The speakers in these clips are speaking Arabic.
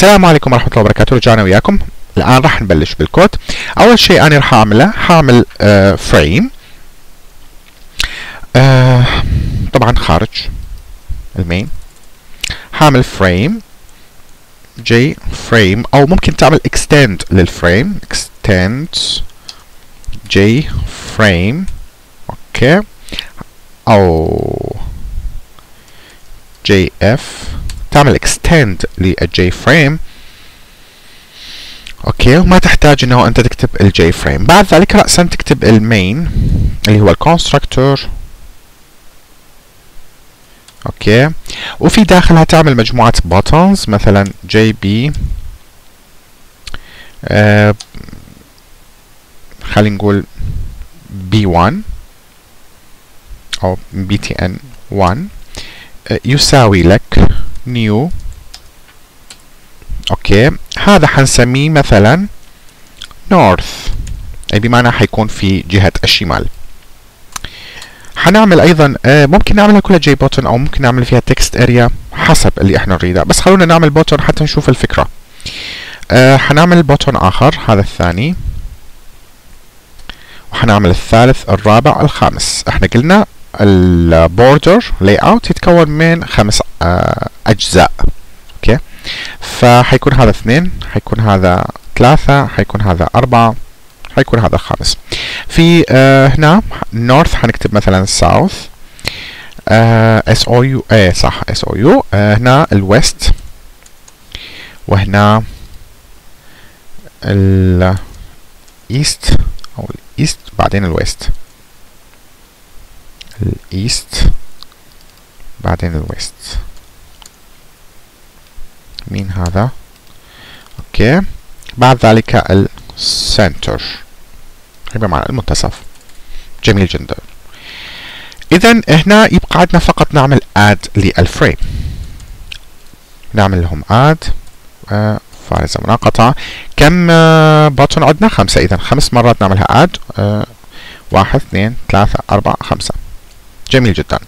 السلام عليكم ورحمة الله وبركاته. رجعنا وياكم. الآن راح نبلش بالكود. أول شيء أنا راح أعمله حاعمل آه frame آه طبعا خارج ال main. حاعمل frame JFrame أو ممكن تعمل extend لل frame extend JFrame okay. أو JF تعمل extend لل JFrame okay وما تحتاج إنه أنت تكتب ال JFrame بعد ذلك رأسا تكتب ال main اللي هو ال constructor okay وفي داخلها تعمل مجموعة buttons مثلا JB آه خلينا نقول B 1 أو btn 1 يساوي لك new okay هذا حنسميه مثلا north أي بمعنى حيكون في جهة الشمال. حنعمل أيضا آه ممكن نعملها كلها JButton أو ممكن نعمل فيها text area حسب اللي إحنا نريده. بس خلونا نعمل button حتى نشوف الفكرة. آه حنعمل button آخر هذا الثاني. وحنعمل الثالث الرابع الخامس. إحنا قلنا ال border layout يتكون من خمس آه أجزاء okay؟ فحيكون هذا اثنين حيكون هذا ثلاثة حيكون هذا أربعة حيكون هذا خامس. في آه هنا north حنكتب مثلا south S O U إيه صح S O U هنا ال west وهنا الايست أو الايست بعدين الويست. الايست بعدين الويست مين هذا okay بعد ذلك ال center يبقى معنا المنتصف جميل جدا. اذا هنا يبقى عندنا فقط نعمل add لل frame نعمل لهم add آه فارزة منقطة. كم آه button عندنا؟ خمسة. اذا خمس مرات نعملها add آه واحد اثنين ثلاثة أربعة خمسة. جميل جدا.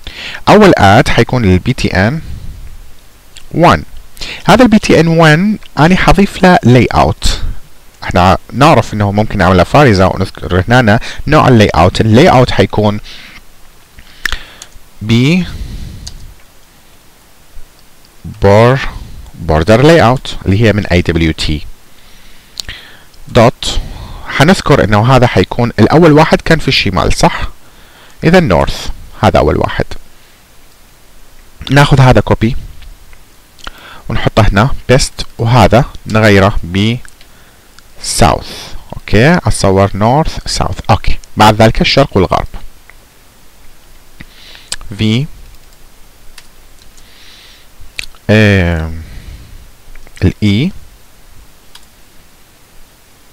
أول add حيكون لل btn 1 هذا ال btn 1 أنا حضيف له layout إحنا نعرف إنه ممكن نعملها فارزة ونذكر هنا نوع ال layout ال layout حيكون ب border layout اللي هي من تي dot حنذكر إنه هذا حيكون الأول واحد كان في الشمال صح؟ اذا North هذا أول واحد. ناخذ هذا copy ونحطه هنا paste وهذا نغيره ب South okay أتصور North South okay بعد ذلك الشرق والغرب. في الاي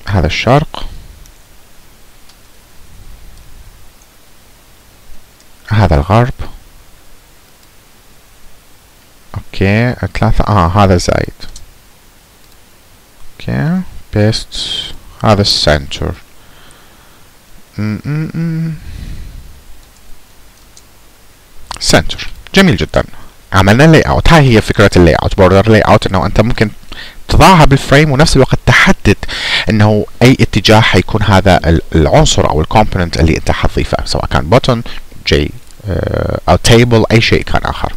هذا الشرق. هذا الغرب. okay ثلاثة آه هذا زايد. okay paste هذا ال center. center. جميل جدا. عملنا layout هاي هي فكرة ال layout border layout إنه أنت ممكن تضعها بال frame ونفس الوقت تحدد إنه أي اتجاه حيكون هذا العنصر أو ال component اللي أنت حتضيفه سواء كان button جي أو table أي شيء كان آخر.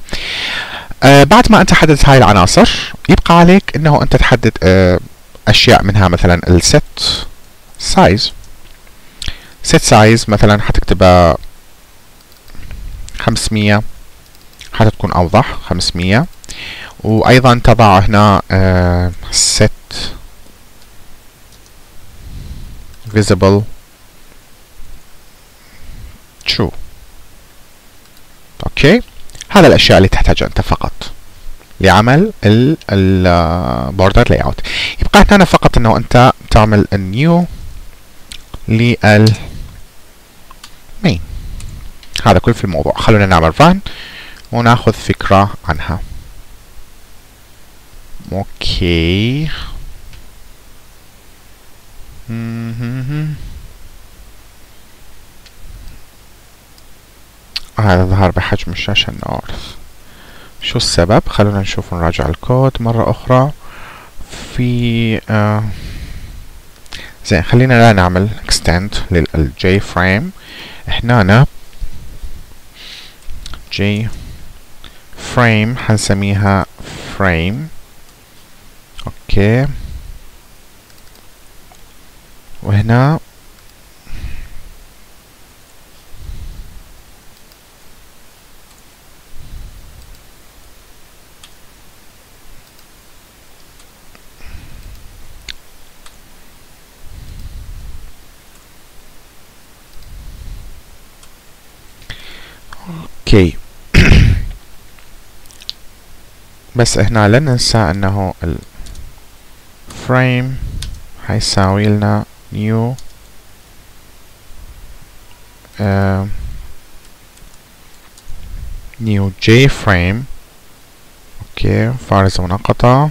آه بعد ما أنت حددت هاي العناصر يبقى عليك إنه أنت تحدد آه أشياء منها مثلا ال set size set size مثلا حتكتبها 500 حتى تكون أوضح 500 وأيضا تضع هنا آه set visible. True. okay هذا الأشياء اللي تحتاجها أنت فقط لعمل ال border layout يبقى هنا فقط إنه أنت تعمل ال new لل main هذا كل في الموضوع. خلونا نعمل run وناخذ فكرة عنها. okay. هذا ظهر بحجم الشاشة North شو السبب؟ خلونا نشوف نراجع الكود مرة أخرى. في آه زين خلينا لا نعمل extend لل JFrame هنا JFrame حنسميها frame okay. وهنا okay بس هنا لا ننسى أنه ال frame حيساوي لنا new uh, new JFrame. okay فارزة منقطة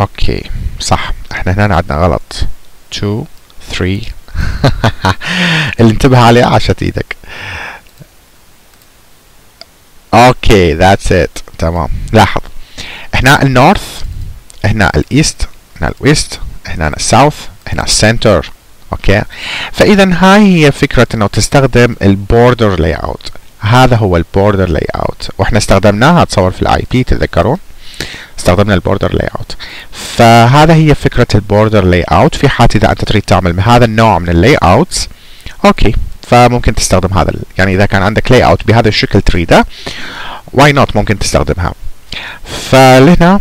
okay صح. إحنا هنا عندنا غلط. 2 3 اللي انتبه عليه عاشت إيدك. okay that's it تمام. لاحظ. هنا النورث هنا الايست هنا الويست هنا الساوث هنا السنتر أوكي فإذا هاي هي فكرة إنه تستخدم ال border layout هذا هو ال border layout وإحنا استخدمناها تصور في الاي بي تتذكرون؟ استخدمنا ال border layout فهذا هي فكرة ال border layout في حال إذا أنت تريد تعمل هذا النوع من ال layouts okay. فممكن تستخدم هذا يعني إذا كان عندك layout بهذا الشكل تريده why not ممكن تستخدمها. فلهنا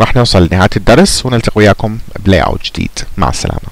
راح نوصل لنهاية الدرس ونلتقي وياكم ب layout جديد. مع السلامة.